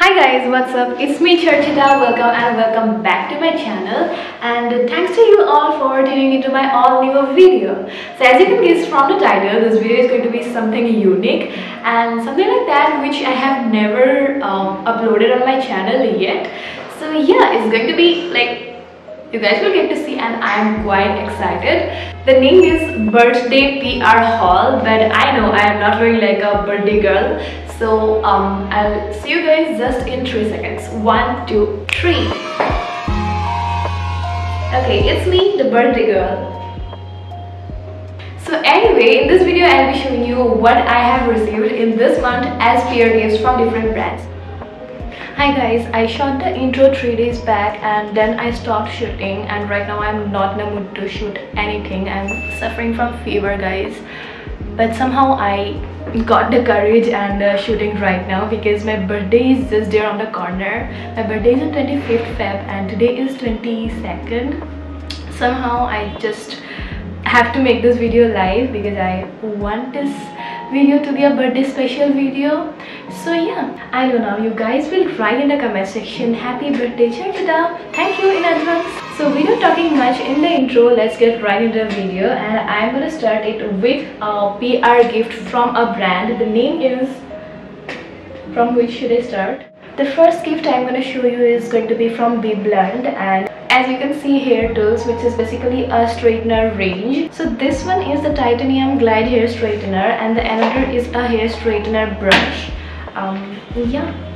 Hi guys, what's up? It's me Charchita. Welcome and welcome back to my channel and thanks to you all for tuning into my all new video. So as you can guess from the title, this video is going to be something unique and something like that which I have never um, uploaded on my channel yet. So yeah, it's going to be like you guys will get to see and I'm quite excited. The name is Birthday PR Haul but I know I am not really like a birthday girl so um, I'll see you guys just in 3 seconds. One, two, three. Okay, it's me, the birthday girl. So anyway, in this video I'll be showing you what I have received in this month as PR gifts from different brands. Hi guys, I shot the intro 3 days back and then I stopped shooting and right now I'm not in a mood to shoot anything. I'm suffering from fever guys. But somehow I got the courage and uh, shooting right now because my birthday is just there on the corner. My birthday is on 25th Feb and today is 22nd. Somehow I just have to make this video live because I want this video to be a birthday special video so yeah i don't know you guys will write in the comment section happy birthday Charchita thank you in advance so we without talking much in the intro. Let's get right into the video. And i'm gonna start it with a pr gift from a brand. The name is from which should i start? The first gift i'm to show you is going to be from BBlunt and as you can see hair tools which is basically a straightener range. So this one is the titanium glide hair straightener. And the another is a hair straightener brush. Um, yeah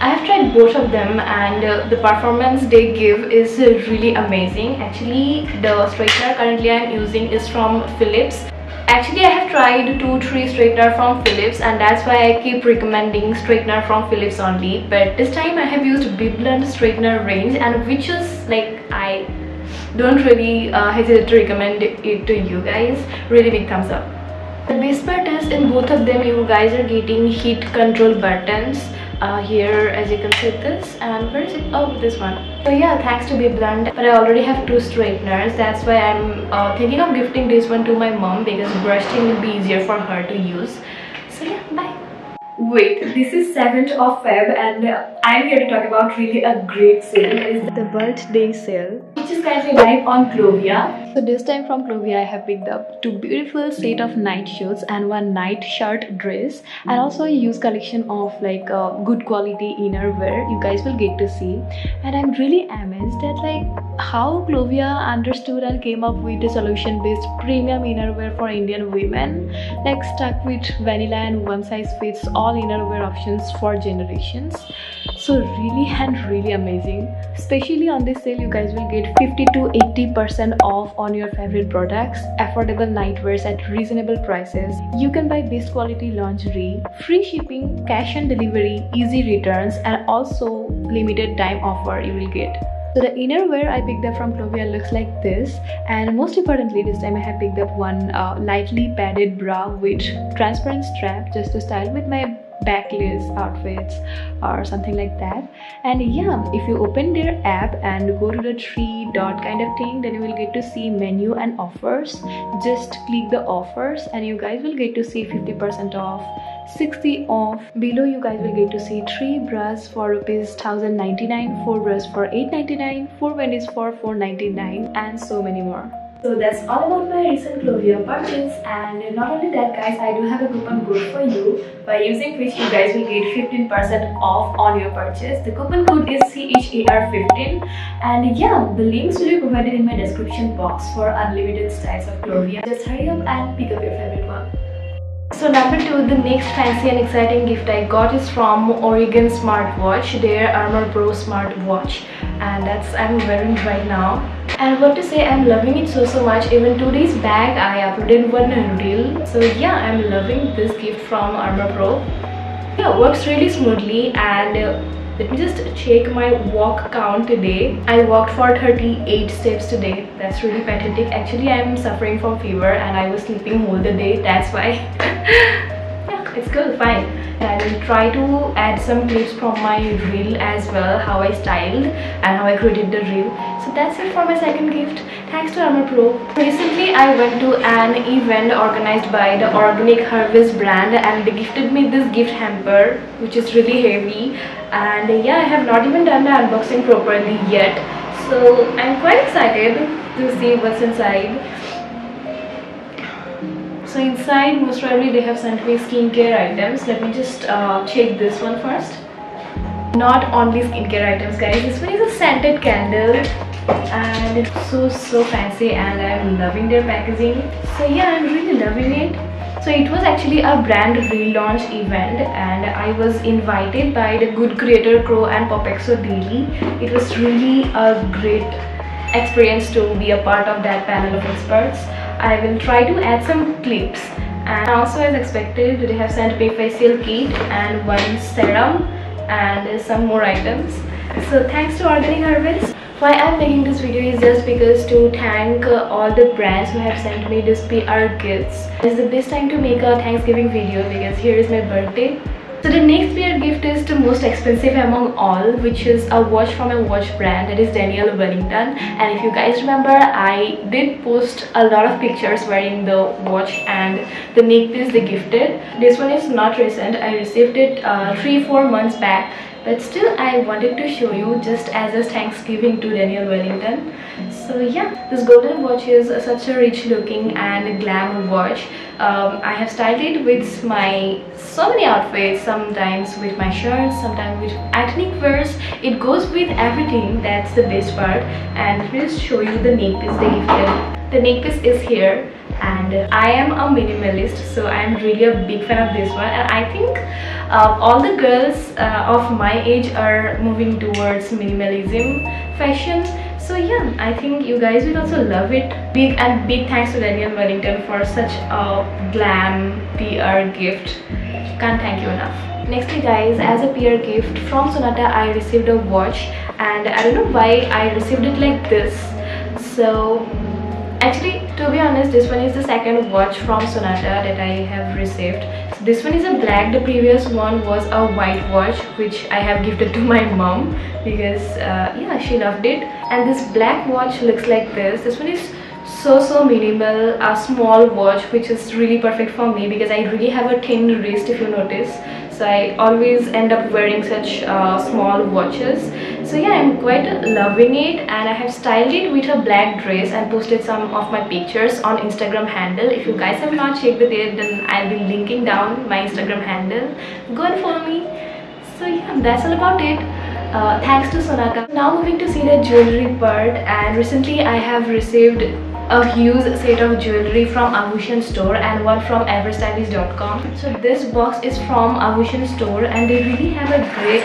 I have tried both of them and uh, the performance they give is uh, really amazing actually the straightener currently I'm using is from Philips Actually, I have tried two, three straightener from Philips and that's why I keep recommending straightener from Philips only. But this time I have used BBlunt straightener range and which is like I don't really uh, hesitate to recommend it to you guys. Really big thumbs up. The best part is in both of them you guys are getting heat control buttons uh, here as you can see this and where is it? Oh this one. So yeah thanks to BBlunt but I already have two straighteners. That's why I'm uh, thinking of gifting this one to my mom because brushing will be easier for her to use. So yeah bye. Wait, this is 7th of Feb and I'm here to talk about really a great sale. It is the birthday sale is currently live on Clovia. So this time from Clovia I have picked up two beautiful set of night shirts and one night shirt dress. And also a used collection of like uh, good quality innerwear you guys will get to see. And I'm really amazed at like how Clovia understood and came up with a solution based premium innerwear for Indian women. Like stuck with vanilla and one size fits all innerwear options for generations. So really and really amazing. Especially on this sale you guys will get 50 to 80 percent off on your favorite products affordable nightwears at reasonable prices. You can buy best quality lingerie free shipping cash on delivery easy returns and also limited time offer you will get. So the innerwear I picked up from Clovia looks like this and most importantly this time I have picked up one uh, lightly padded bra with transparent strap just to style with my backless outfits or something like that. And yeah if you open their app and go to the three dot kind of thing then you will get to see menu and offers. Just click the offers and you guys will get to see 50 percent off 60 off. Below you guys will get to see three bras for rupees 1099 four bras for 899 four wendy's for 499 and so many more so that's all about my recent Clovia purchase and not only that guys I do have a coupon code for you by using which you guys will get 15% off on your purchase. The coupon code is CHAR15 and yeah the links will be provided in my description box for unlimited styles of Clovia. Just hurry up and pick up your favorite one. So number two, the next fancy and exciting gift I got is from Oregon Smartwatch, their Armor Pro smartwatch. And that's I'm wearing right now. And I want to say I'm loving it so so much. Even two days back I uploaded one reel. So yeah I'm loving this gift from Armor Pro. Yeah works really smoothly and uh, let me just check my walk count today. I walked for 38 steps today. That's really pathetic. Actually I'm suffering from fever and I was sleeping all the day. That's why. Yeah it's good. Fine and I will try to add some clips from my reel as well how I styled and how I created the reel. So that's it for my second gift. Thanks to Armor Pro. Recently I went to an event organized by the Organic Harvest brand and they gifted me this gift hamper which is really heavy. And yeah I have not even done the unboxing properly yet. So I'm quite excited to see what's inside so inside most probably they have sent me skincare items. Let me just uh, check this one first. Not only skincare items guys. This one is a scented candle. And it's so so fancy. And i'm loving their packaging. So yeah i'm really loving it. So it was actually a brand relaunch event. And I was invited by the Good Creator Co and POPxo Daily. It was really a great experience to be a part of that panel of experts. I will try to add some clips and also as expected they have sent me facial kit and one serum and some more items. So thanks to Organic Harvest. Why I'm making this video is just because to thank uh, all the brands who have sent me this PR gifts. It's the best time to make a Thanksgiving video because here is my birthday so the next PR gift is the most expensive among all which is a watch from a watch brand. That is Daniel Wellington. And if you guys remember I did post a lot of pictures wearing the watch and the neck piece they gifted. This one is not recent. I received it uh, 3-4 months back but still I wanted to show you just as a thanksgiving to Daniel Wellington. So yeah this golden watch is such a rich looking and glam watch. Um, I have styled it with my so many outfits sometimes with my shirts sometimes with ethnic wears. It goes with everything that's the best part. And let show you the neck piece they gifted. The neck piece is here and I am a minimalist so I am really a big fan of this one. And I think uh, all the girls uh, of my age are moving towards minimalism fashion. So yeah i think you guys will also love it. Big and big thanks to daniel wellington for such a glam pr gift. Can't thank you enough. Nextly guys as a pr gift from sonata i received a watch. And i don't know why i received it like this. So actually to be honest this one is the second watch from sonata that i have received. So this one is a black. The previous one was a white watch which i have gifted to my mom because uh, yeah she loved it. And this black watch looks like this. This one is so so minimal a small watch which is really perfect for me because i really have a thin wrist if you notice so I always end up wearing such uh, small watches. So yeah I'm quite loving it and I have styled it with a black dress and posted some of my pictures on Instagram handle. If you guys have not checked it then I'll be linking down my Instagram handle. Go and follow me. So yeah that's all about it. Uh, thanks to Sonata. Now moving to see the jewelry part and recently I have received a huge set of jewelry from Aabhushan store and one from everstylish.com. So this box is from Aabhushan store and they really have a great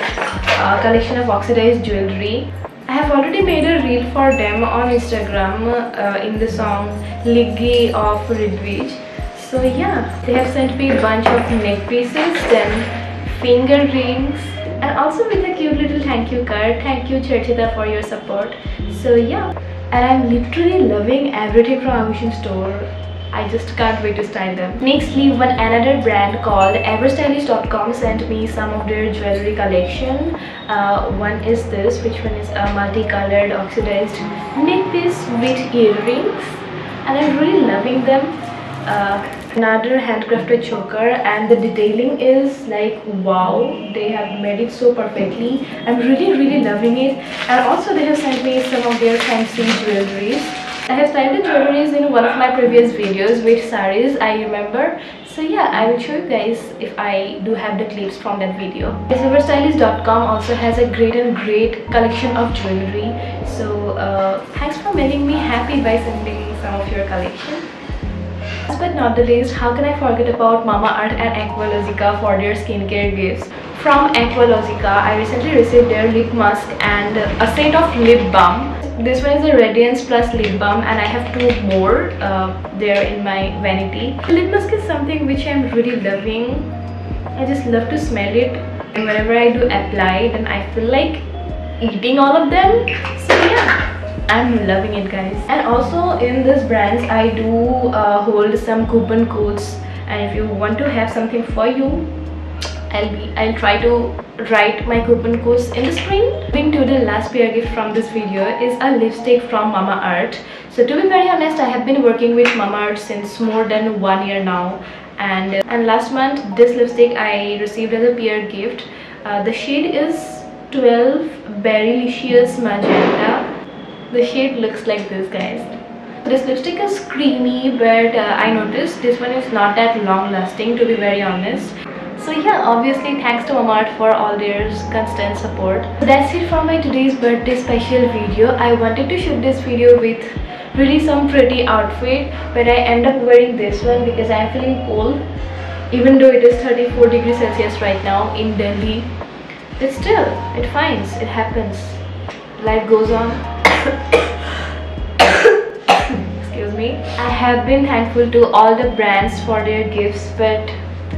uh, collection of oxidized jewelry. I have already made a reel for them on Instagram uh, in the song Liggy of Ridwich. So yeah, they have sent me a bunch of neck pieces, then finger rings, and also with a cute little thank you card. Thank you Charchita for your support. So yeah and I'm literally loving everything from Aabhushan store. I just can't wait to style them. Nextly, one another brand called everstylish.com sent me some of their jewelry collection. Uh, one is this, which one is a multicolored oxidized neck piece with earrings and I'm really loving them. Uh, another handcrafted choker and the detailing is like wow. They have made it so perfectly. I'm really really loving it. And also they have sent me some of their fancy jewelries. I have styled the jewelries in one of my previous videos with saris i remember. So yeah i will show you guys if i do have the clips from that video. Everstylish.com also has a great and great collection of jewelry. So uh, thanks for making me happy by sending some of your collection Last but not the least, how can I forget about Mamaearth and Aqualogica for their skincare gifts. From Aqualogica, I recently received their lip mask and a set of lip balm. This one is a Radiance Plus lip balm and I have two more uh, there in my vanity. lip mask is something which I'm really loving. I just love to smell it and whenever I do apply then I feel like eating all of them. So yeah. I'm loving it guys and also in this brands I do uh, hold some coupon codes and if you want to have something for you I'll be I'll try to write my coupon codes in the screen. Moving to the last PR gift from this video is a lipstick from Mama Art. So to be very honest, I have been working with Mamaearth since more than one year now. And, and last month, this lipstick I received as a PR gift. Uh, the shade is 12 Berrylicious Magenta. The shade looks like this guys. This lipstick is creamy but uh, I noticed this one is not that long lasting to be very honest. So yeah, obviously thanks to Mama for all their constant support. So that's it for my today's birthday special video. I wanted to shoot this video with really some pretty outfit but I end up wearing this one because I'm feeling cold even though it is 34 degrees Celsius right now in Delhi but still it finds it happens life goes on excuse me. I have been thankful to all the brands for their gifts but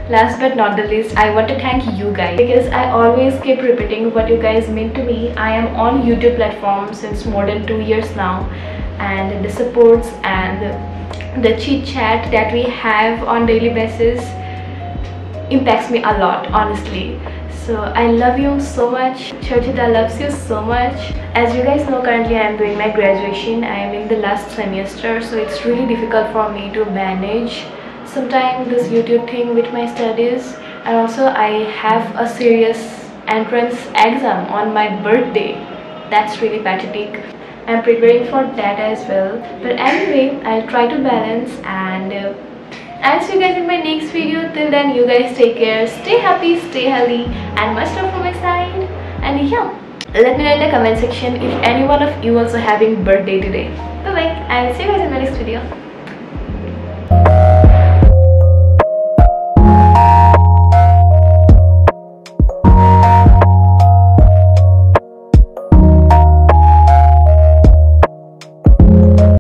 last but not the least i want to thank you guys. Because i always keep repeating what you guys mean to me. I am on youtube platform since more than two years now. And the supports and the chit chat that we have on daily basis impacts me a lot honestly so i love you so much. Charchita loves you so much. As you guys know currently i am doing my graduation. I am in the last semester so it's really difficult for me to manage sometimes this youtube thing with my studies. And also i have a serious entrance exam on my birthday. That's really pathetic. I'm preparing for that as well. But anyway I'll try to balance and uh, I'll see you guys in my next video. Till then you guys take care. Stay happy stay healthy and much love from my side. And yeah let me know in the comment section if any one of you also having birthday today. Bye bye and see you guys in my next video